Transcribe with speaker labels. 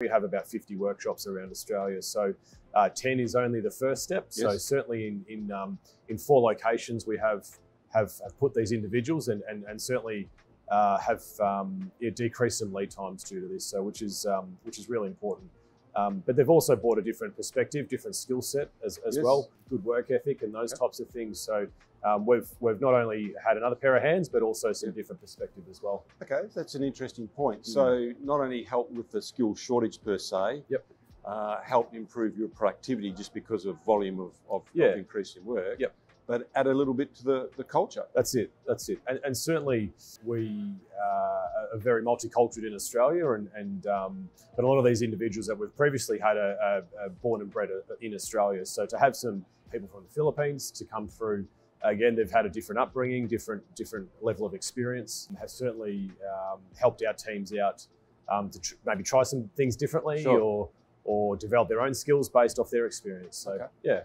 Speaker 1: We have about 50 workshops around Australia, so uh, 10 is only the first step. So certainly in in, um, in four locations we have have, have put these individuals and and, and certainly uh, have um, yeah, decreased some lead times due to this. So which is um, which is really important. Um, but they've also brought a different perspective, different skill set as, as
Speaker 2: Yes.
Speaker 1: well, good work ethic and those
Speaker 2: Yep.
Speaker 1: types of things. So um, we've we've not only had another pair of hands, but also some
Speaker 2: Yep.
Speaker 1: different perspective as well.
Speaker 2: Okay, that's an interesting point.
Speaker 1: Mm.
Speaker 2: So not only help with the skill shortage per se,
Speaker 1: Yep.
Speaker 2: uh, help improve your productivity just because of volume of, of,
Speaker 1: Yeah.
Speaker 2: of increase in work,
Speaker 1: Yep.
Speaker 2: but add a little bit to the, the culture.
Speaker 1: That's it. That's it. And, and certainly we uh, are very multicultural in Australia, and, and um, but a lot of these individuals that we've previously had are, are, born and bred in Australia. So to have some people from the Philippines to come through, again, they've had a different upbringing, different different level of experience, have certainly um, helped our teams out um, to tr- maybe try some things differently
Speaker 2: Sure.
Speaker 1: or or develop their own skills based off their experience. So
Speaker 2: Okay.
Speaker 1: yeah,